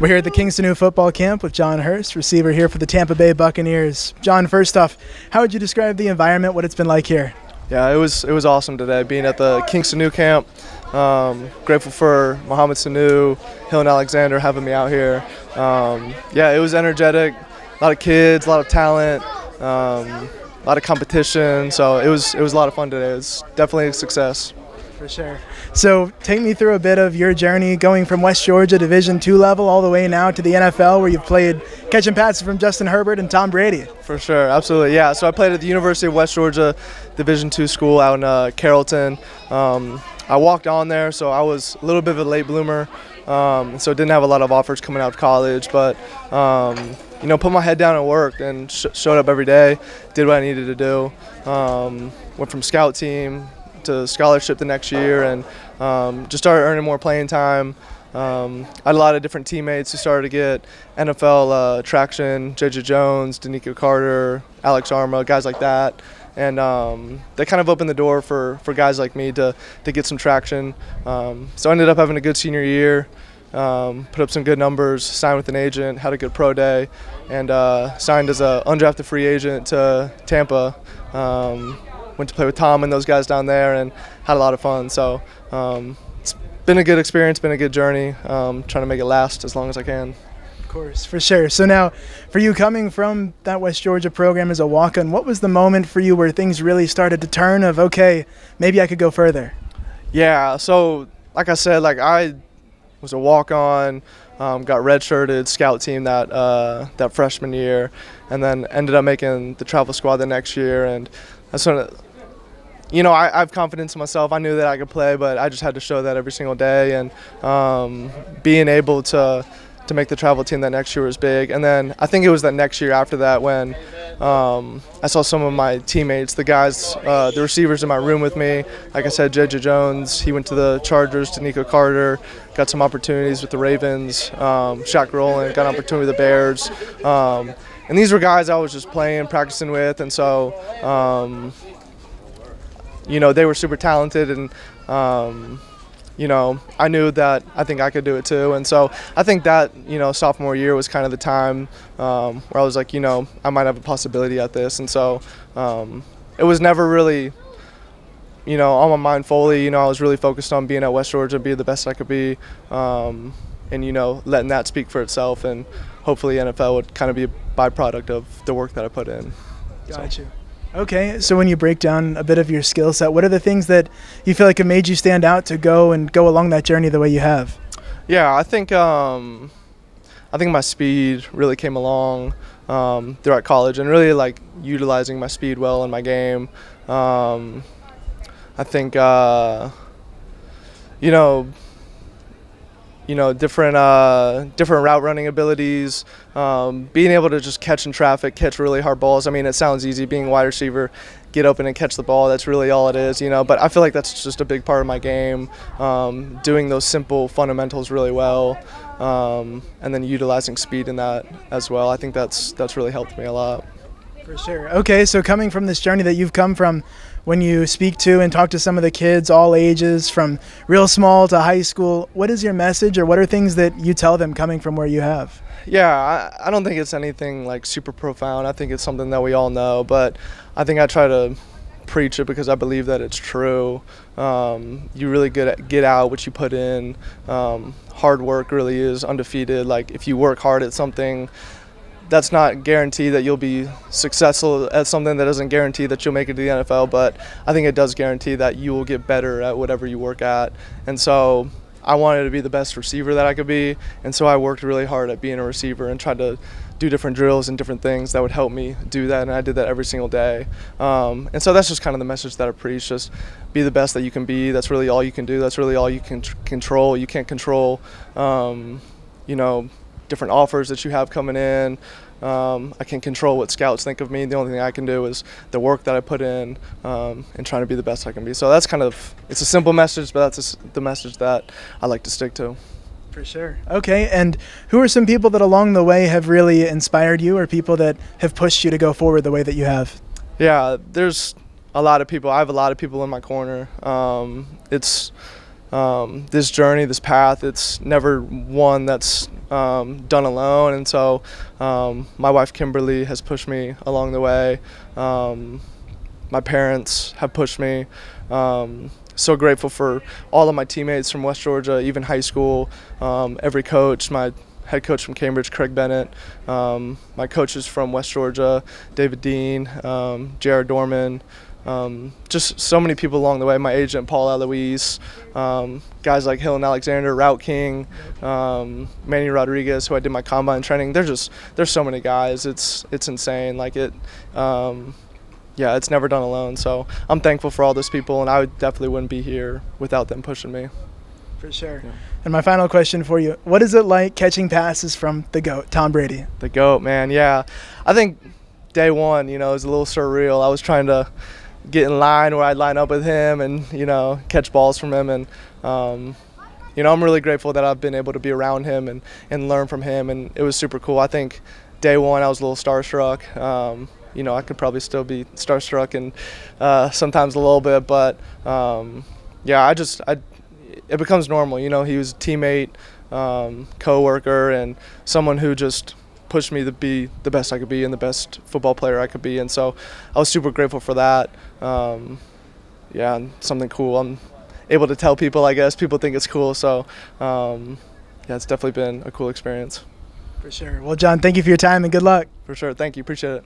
We're here at the Kingston football camp with John Hurst, receiver here for the Tampa Bay Buccaneers. John, first off, how would you describe the environment, what it's been like here? Yeah, it was it was awesome today being at the Kingston camp. Um, grateful for Mohamed Sanu, Hill and Alexander having me out here. Um, yeah, it was energetic. A lot of kids, a lot of talent, um, a lot of competition. So it was it was a lot of fun today. It was definitely a success. For sure. So take me through a bit of your journey going from West Georgia Division two level all the way now to the NFL, where you've played catching passes from Justin Herbert and Tom Brady. For sure, absolutely, yeah. So I played at the University of West Georgia Division two school out in uh, Carrollton. Um, I walked on there, so I was a little bit of a late bloomer. Um, so didn't have a lot of offers coming out of college, but um, you know, put my head down and worked and sh showed up every day, did what I needed to do. Um, went from scout team to scholarship the next year and um, just started earning more playing time. Um, I had a lot of different teammates who started to get NFL uh, traction, J.J. Jones, Danica Carter, Alex Arma, guys like that. And um, they kind of opened the door for, for guys like me to, to get some traction. Um, so I ended up having a good senior year, um, put up some good numbers, signed with an agent, had a good pro day, and uh, signed as an undrafted free agent to Tampa. Um, went to play with Tom and those guys down there and had a lot of fun. So um, it's been a good experience, been a good journey. Um, trying to make it last as long as I can. Of course, for sure. So now, for you coming from that West Georgia program as a walk-on, what was the moment for you where things really started to turn? Of okay, maybe I could go further. Yeah. So like I said, like I was a walk-on. Um, got redshirted scout team that uh, that freshman year, and then ended up making the travel squad the next year. And that's when you know, I, I, have confidence in myself. I knew that I could play, but I just had to show that every single day. And um, being able to to make the travel team that next year was big. And then I think it was that next year after that when um, I saw some of my teammates, the guys, uh, the receivers in my room with me. Like I said, J.J. Jones, he went to the Chargers, to Nico Carter, got some opportunities with the Ravens. Um, Shaq Rowland got an opportunity with the Bears. Um, and these were guys I was just playing, practicing with, and so um, you know, they were super talented and, um, you know, I knew that I think I could do it too. And so I think that, you know, sophomore year was kind of the time um, where I was like, you know, I might have a possibility at this. And so um, it was never really, you know, on my mind fully. You know, I was really focused on being at West Georgia, be the best I could be, um, and, you know, letting that speak for itself. And hopefully NFL would kind of be a byproduct of the work that I put in. Got so. you. Okay, so when you break down a bit of your skill set, what are the things that you feel like have made you stand out to go and go along that journey the way you have? Yeah, I think um, I think my speed really came along um, throughout college, and really like utilizing my speed well in my game. Um, I think uh, you know you know different uh, different route running abilities, um, being able to just catch in traffic, catch really hard balls. I mean, it sounds easy being wide receiver, get open and catch the ball. That's really all it is, you know. But I feel like that's just a big part of my game. Um, doing those simple fundamentals really well, um, and then utilizing speed in that as well. I think that's that's really helped me a lot. For sure. Okay, so coming from this journey that you've come from, when you speak to and talk to some of the kids, all ages, from real small to high school, what is your message or what are things that you tell them coming from where you have? Yeah, I, I don't think it's anything like super profound. I think it's something that we all know, but I think I try to preach it because I believe that it's true. Um, you really get get out what you put in. Um, hard work really is undefeated. Like if you work hard at something, that's not guaranteed that you'll be successful at something that doesn't guarantee that you'll make it to the NFL, but I think it does guarantee that you will get better at whatever you work at. And so I wanted to be the best receiver that I could be, and so I worked really hard at being a receiver and tried to do different drills and different things that would help me do that, and I did that every single day. Um, and so that's just kind of the message that I preach: just be the best that you can be. That's really all you can do. That's really all you can control. You can't control, um, you know, different offers that you have coming in. Um, I can control what scouts think of me. The only thing I can do is the work that I put in um, and trying to be the best I can be. So that's kind of it's a simple message, but that's a, the message that I like to stick to. For sure. Okay, and who are some people that along the way have really inspired you, or people that have pushed you to go forward the way that you have? Yeah, there's a lot of people. I have a lot of people in my corner. Um, it's um, this journey, this path, it's never one that's um, done alone. And so um, my wife Kimberly has pushed me along the way. Um, my parents have pushed me. Um, so grateful for all of my teammates from West Georgia, even high school, um, every coach, my head coach from Cambridge, Craig Bennett, my coaches from West Georgia, David Dean, Jared Dorman, um, just so many people along the way. My agent, Paul Eloise, um, guys like Hill and Alexander, Route King, um, Manny Rodriguez, who I did my combine training. There's just there's so many guys. It's it's insane. Like it. Um, yeah, it's never done alone. So I'm thankful for all those people, and I definitely wouldn't be here without them pushing me. For sure. Yeah. And my final question for you: What is it like catching passes from the goat, Tom Brady? The goat, man. Yeah, I think day one, you know, it was a little surreal. I was trying to get in line where I'd line up with him and you know catch balls from him and um, you know I'm really grateful that I've been able to be around him and, and learn from him and it was super cool. I think day one I was a little starstruck. Um, you know I could probably still be starstruck and uh, sometimes a little bit, but um, yeah I just I it becomes normal. You know he was a teammate, um, coworker, and someone who just pushed me to be the best I could be and the best football player I could be. And so I was super grateful for that. Um, yeah, and something cool. I'm able to tell people, I guess. People think it's cool. So um, yeah, it's definitely been a cool experience. For sure. Well, John, thank you for your time and good luck. For sure. Thank you. Appreciate it.